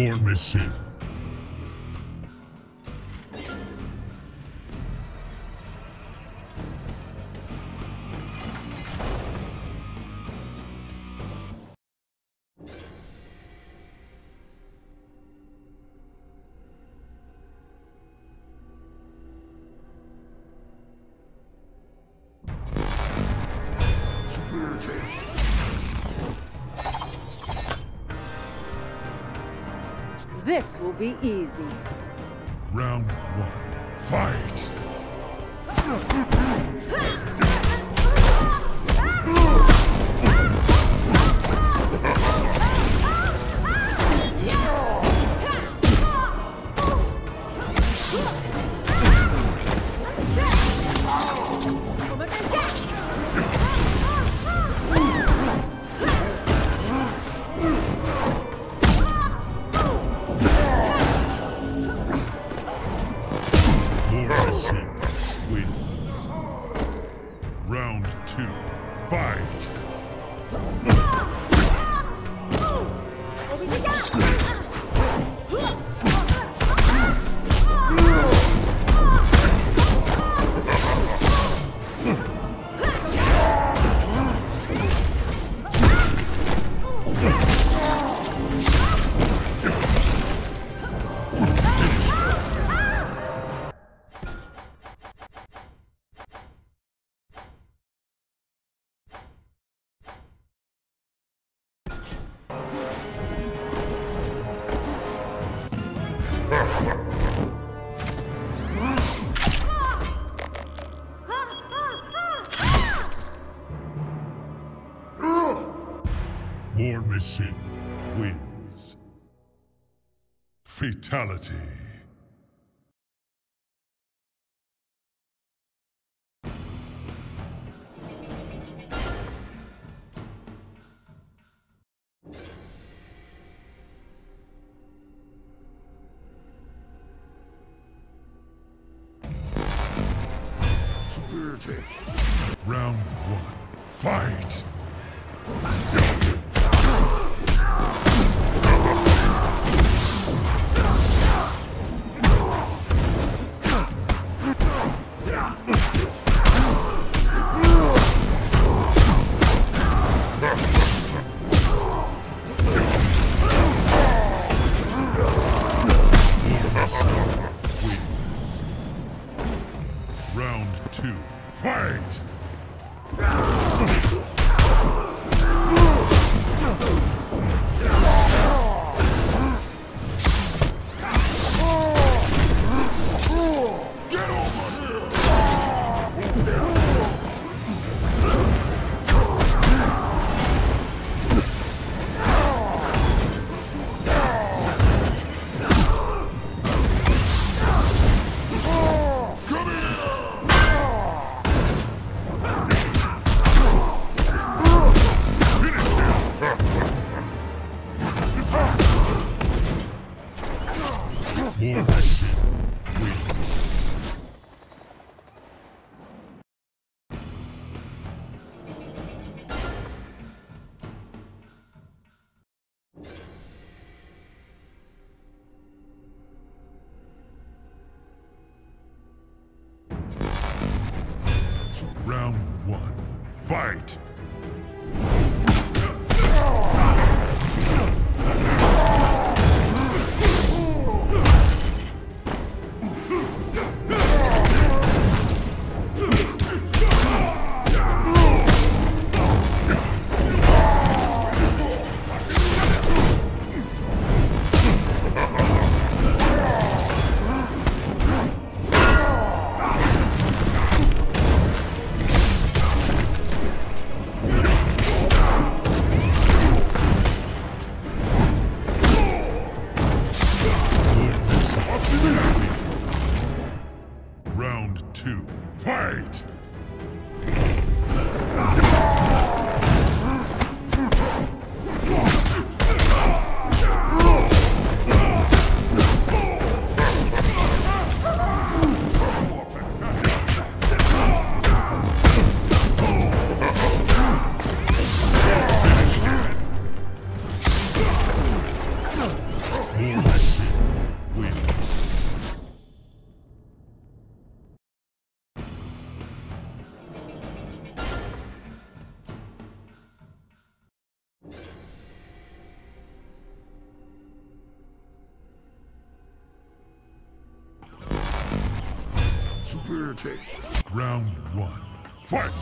More missing. This will be easy. Round one. Fight! Round two. Fight! More. Wins. Fatality. Round one. Fight! Round one. Fight! Fight! Beauty. Round one. Fight!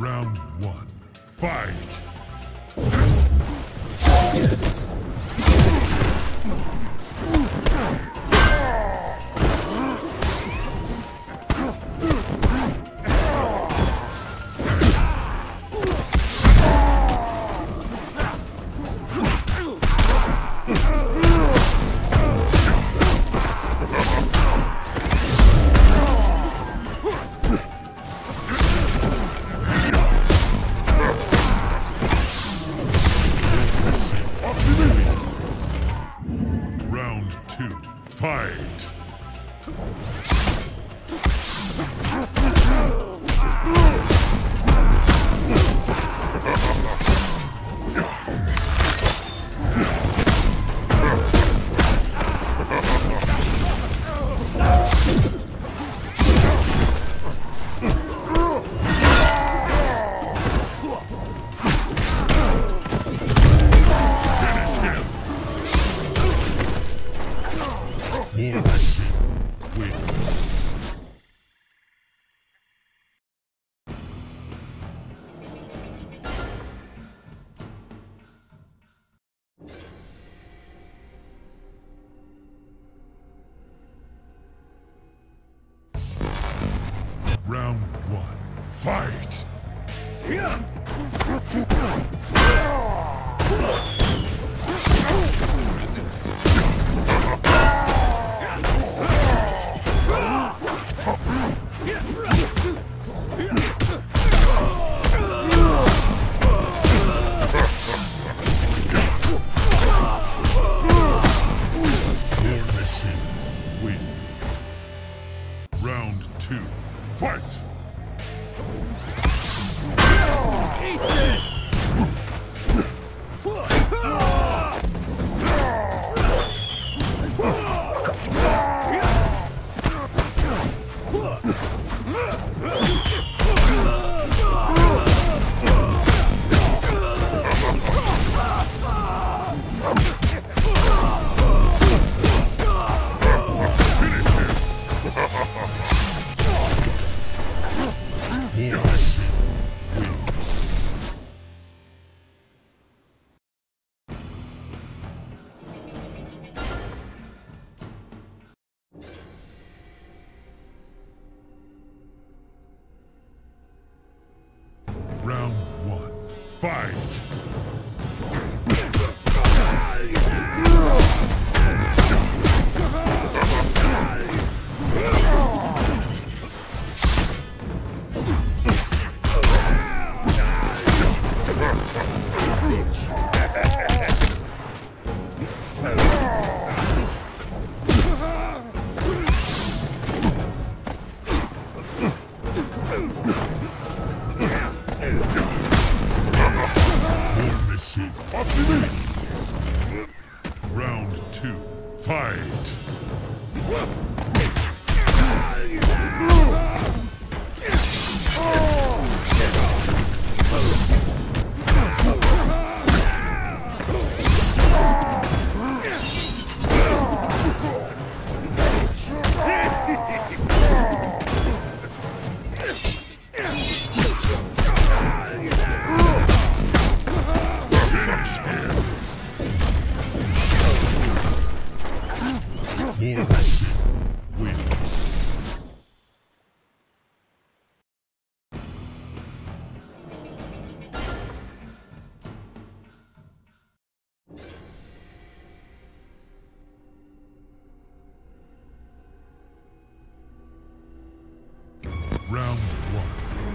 Round one. Fight! Round Fight!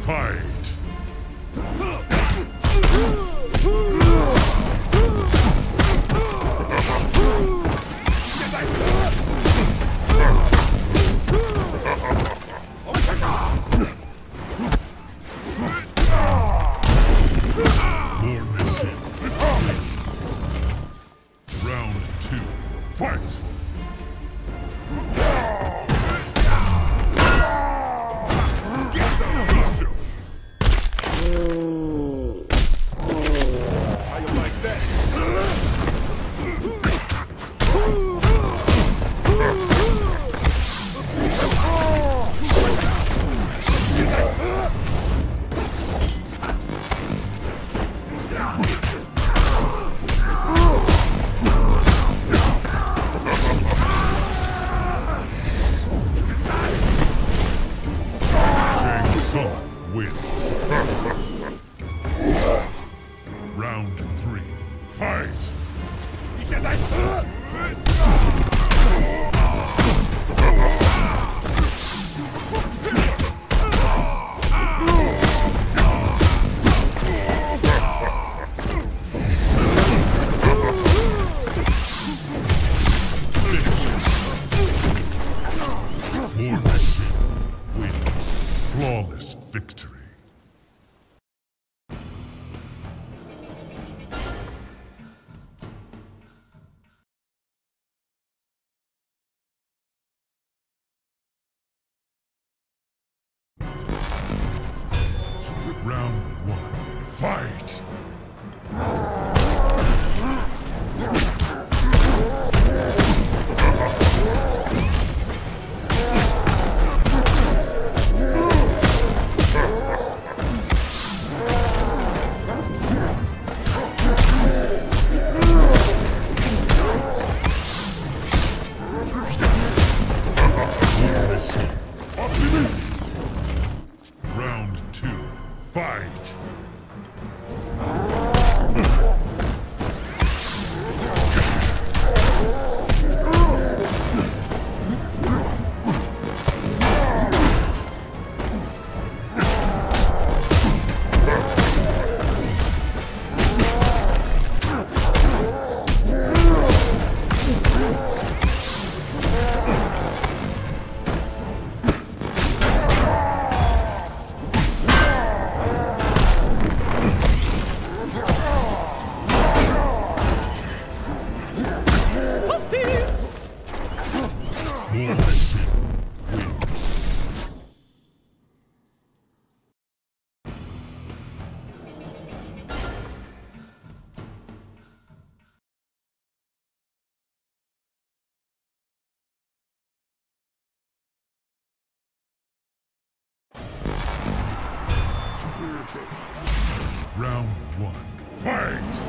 Fight! Round one. Fight! Fight! Round one. Fight!